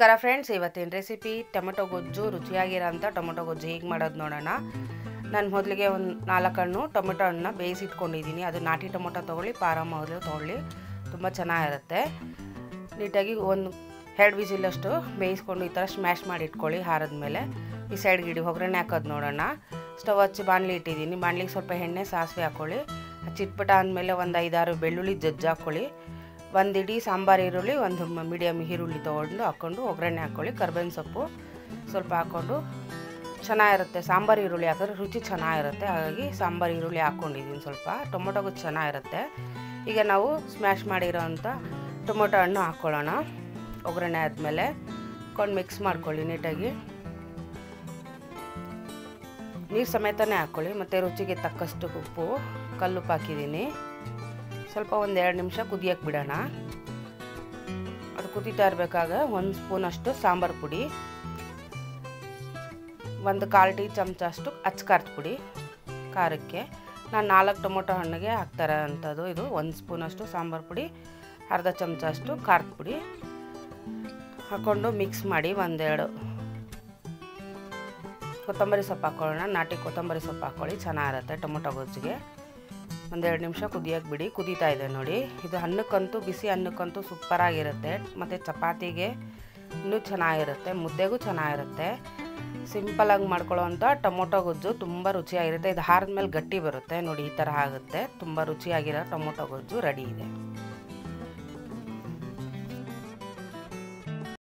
ನಮಸ್ಕಾರ ಫ್ರೆಂಡ್ಸ್ ಇವತ್ತಿನ recipe tomato ಗೊಜ್ಜು, ರುಚಿಯಾಗಿರೋಂಥ ಟೊಮೆಟೊ ಗೊಜ್ಜು ಹೇಗೆ ಮಾಡೋದು ನೋಡೋಣ. ನಾನು ಮೊದಲಿಗೆ ಒಂದು ನಾಲ್ಕು ಹಣ್ಣು ಟೊಮೆಟೊ ಹಣ್ಣನ್ನ ಬೇಯಿಸಿಟ್ಕೊಂಡಿದ್ದೀನಿ ಅದು ನಾಟಿ ಟೊಮೆಟೊ ತೊಗೊಳ್ಳಿ ಪಾರಮ್ ಮೊದಲು ತೊಗೊಳ್ಳಿ. ತುಂಬ ಚೆನ್ನಾಗಿರುತ್ತೆ. ನೀಟಾಗಿ ಒಂದು ಎರಡು ವಿಸಿಲಷ್ಟು ಬೇಯಿಸ್ಕೊಂಡು ಈ ಥರ ಸ್ಮ್ಯಾಶ್ ಮಾಡಿ ಇಟ್ಕೊಳ್ಳಿ ಹಾರದ ಮೇಲೆ ಈ ಸೈಡ್ಗೆ ಇಡಿ ಒಗ್ಗರಣೆ ಹಾಕೋದು ನೋಡೋಣ. ಸ್ಟವ್ ಹಚ್ಚಿ ಬಾಣಲಿ ಇಟ್ಟಿದ್ದೀನಿ ಬಾಣಲಿಗೆ ಸ್ವಲ್ಪ ಎಣ್ಣೆ, ಸಾಸಿವೆ ಹಾಕ್ಕೊಳ್ಳಿ ಚಿಟ್ಪಟ ಅಂದಮೇಲೆ ಒಂದು ಐದಾರು ಬೆಳ್ಳುಳ್ಳಿ ಜಜ್ಜಿ ಹಾಕ್ಕೊಳ್ಳಿ ಒಂದು ಇಡೀ ಸಾಂಬಾರು ಈರುಳ್ಳಿ, ಒಂದು ಮೀಡಿಯಮ್ ಈರುಳ್ಳಿ ತೊಗೊಂಡು ಹಾಕ್ಕೊಂಡು ಒಗ್ಗರಣೆ ಹಾಕ್ಕೊಳ್ಳಿ. ಕರ್ಬೇವಿನ ಸೊಪ್ಪು ಸ್ವಲ್ಪ ಹಾಕ್ಕೊಂಡು ಚೆನ್ನಾಗಿರುತ್ತೆ. ಸಾಂಬಾರು ಈರುಳ್ಳಿ ಹಾಕಿದ್ರೆ ರುಚಿ ಚೆನ್ನಾಗಿರುತ್ತೆ. ಹಾಗಾಗಿ ಸಾಂಬಾರು ಈರುಳ್ಳಿ ಹಾಕ್ಕೊಂಡಿದ್ದೀನಿ ಸ್ವಲ್ಪ. ಟೊಮೊಟೊಗೂ ಚೆನ್ನಾಗಿರುತ್ತೆ. ಈಗ ನಾವು ಸ್ಮ್ಯಾಶ್ ಮಾಡಿರೋ ಅಂಥ ಟೊಮೊಟೊ ಹಣ್ಣು ಹಾಕ್ಕೊಳ್ಳೋಣ. ಒಗ್ಗರಣೆ ಆದಮೇಲೆ ಹಾಕ್ಕೊಂಡು ಮಿಕ್ಸ್ ಮಾಡ್ಕೊಳ್ಳಿ ನೀಟಾಗಿ. ನೀರು ಸಮೇತನೇ ಹಾಕ್ಕೊಳ್ಳಿ. ಮತ್ತು ರುಚಿಗೆ ತಕ್ಕಷ್ಟು ಉಪ್ಪು ಕಲ್ಲುಪ್ಪು ಹಾಕಿದ್ದೀನಿ ಸ್ವಲ್ಪ ಒಂದು ಎರಡು ನಿಮಿಷ ಕುದಿಯೋಕ್ಕೆ ಬಿಡೋಣ. ಅದು ಕುದೀತಾ ಇರಬೇಕಾಗ ಒಂದು ಸ್ಪೂನಷ್ಟು ಸಾಂಬಾರು ಪುಡಿ, ಒಂದು ಕಾಲು ಟೀ ಚಮಚ ಅಷ್ಟು ಅಚ್ಕಾರದ ಪುಡಿ, ಖಾರಕ್ಕೆ. ನಾನು ನಾಲ್ಕು ಟೊಮೊಟೊ ಹಣ್ಣಿಗೆ ಹಾಕ್ತಾರೆ ಅಂಥದ್ದು ಇದು. ಒಂದು ಸ್ಪೂನಷ್ಟು ಸಾಂಬಾರು ಪುಡಿ, ಅರ್ಧ ಚಮಚ ಅಷ್ಟು ಖಾರದ ಪುಡಿ ಹಾಕ್ಕೊಂಡು ಮಿಕ್ಸ್ ಮಾಡಿ ಒಂದೆರಡು ಕೊತ್ತಂಬರಿ ಸೊಪ್ಪು ಹಾಕ್ಕೊಳ್ಳೋಣ ನಾಟಿ ಕೊತ್ತಂಬರಿ ಸೊಪ್ಪು ಹಾಕ್ಕೊಳ್ಳಿ ಚೆನ್ನಾಗಿರುತ್ತೆ ಟೊಮೊಟೊ ಗೊಜ್ಜಿಗೆ. ಒಂದೆರಡು ನಿಮಿಷ ಕುದಿಯೋಕೆ ಬಿಡಿ. ಕುದೀತಾ ಇದೆ ನೋಡಿ. ಇದು ಅನ್ನಕ್ಕಂತೂ, ಬಿಸಿ ಅನ್ನಕ್ಕಂತೂ ಸೂಪರಾಗಿರುತ್ತೆ ಮತ್ತು ಚಪಾತಿಗೆ ಇನ್ನೂ ಚೆನ್ನಾಗಿರುತ್ತೆ. ಮುದ್ದೆಗೂ ಚೆನ್ನಾಗಿರುತ್ತೆ. ಸಿಂಪಲಾಗಿ ಮಾಡ್ಕೊಳ್ಳೋವಂಥ ಟೊಮೊಟೊ ಗೊಜ್ಜು ತುಂಬ ರುಚಿಯಾಗಿರುತ್ತೆ. ಇದು ಹಾರದ ಮೇಲೆ ಗಟ್ಟಿ ಬರುತ್ತೆ. ನೋಡಿ, ಈ ಥರ ಆಗುತ್ತೆ. ತುಂಬ ರುಚಿಯಾಗಿರೋ ಟೊಮೊಟೊ ಗೊಜ್ಜು ರೆಡಿ ಇದೆ.